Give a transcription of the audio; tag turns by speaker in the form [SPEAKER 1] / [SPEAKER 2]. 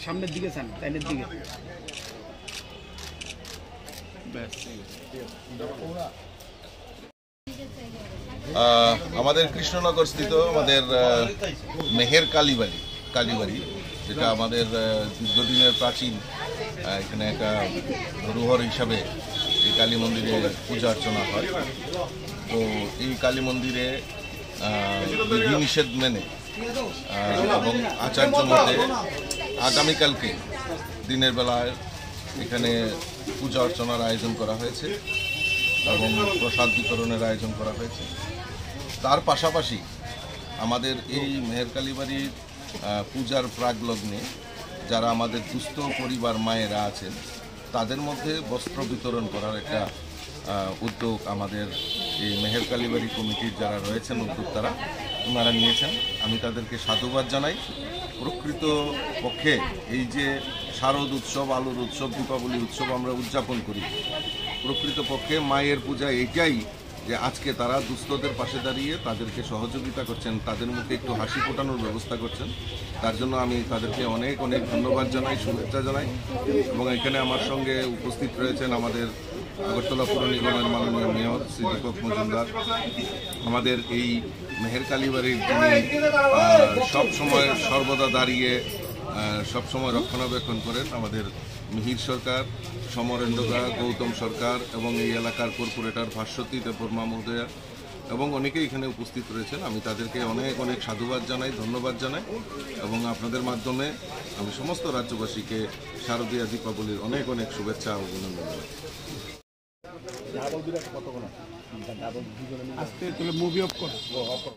[SPEAKER 1] সামনের দিকে চান লাইনের দিকে
[SPEAKER 2] আহ, আমাদের কৃষ্ণনগর স্থিত আমাদের মেহের কালীবাড়ি কালীবাড়ি, যেটা আমাদের দীর্ঘদিনের প্রাচীন এখানে একটা ধরোহর হিসাবে এই কালী মন্দিরে পূজা অর্চনা হয়। তো এই কালী মন্দিরে বিধিনিষেধ মেনে এবং আচার্য মতে আগামীকালকে দিনের বেলায় এখানে পূজা অর্চনার আয়োজন করা হয়েছে। এবং প্রসাদ বিতরণের আয়োজন করা হয়েছে। তার পাশাপাশি আমাদের এই মেহেরকালী বাড়ির পূজার প্রাগলগ্নে যারা আমাদের দুস্থ পরিবার মায়েরা আছেন, তাদের মধ্যে বস্ত্র বিতরণ করার একটা উদ্যোগ আমাদের এই মেহেরকালী বাড়ি কমিটির যারা রয়েছেন উদ্যোক্তারা ওনারা নিয়েছেন। আমি তাদেরকে সাধুবাদ জানাই। প্রকৃত পক্ষে এই যে শারদ উৎসব, আলোর উৎসব, দীপাবলি উৎসব আমরা উদযাপন করি। প্রকৃত পক্ষে মায়ের পূজা এটাই যে আজকে তারা দুস্থদের পাশে দাঁড়িয়ে তাদেরকে সহযোগিতা করছেন, তাদের মুখে একটু হাসি ফোটানোর ব্যবস্থা করছেন। তার জন্য আমি তাদেরকে অনেক অনেক ধন্যবাদ জানাই, শুভেচ্ছা জানাই এবং এখানে আমার সঙ্গে উপস্থিত রয়েছেন আমাদের আগরতলা পৌর নিগমের মাননীয় মেয়র শ্রী দীপক মজুমদার। আমাদের এই মেহের কালীবাড়ির যিনি সবসময় সর্বদা দাঁড়িয়ে সবসময় রক্ষণাবেক্ষণ করেন আমাদের মিহির সরকার সমরেন্দ্রদা গৌতম সরকার এবং এই এলাকার কর্পোরেটর ভাস্বতী দেববর্মা মহোদয়া এবং অনেকেই এখানে উপস্থিত রয়েছেন। আমি তাদেরকে অনেক অনেক সাধুবাদ জানাই, ধন্যবাদ জানাই এবং আপনাদের মাধ্যমে আমি সমস্ত রাজ্যবাসীকে শারদীয়া দীপাবলির অনেক অনেক শুভেচ্ছা অভিনন্দন জানাই।
[SPEAKER 1] Movie of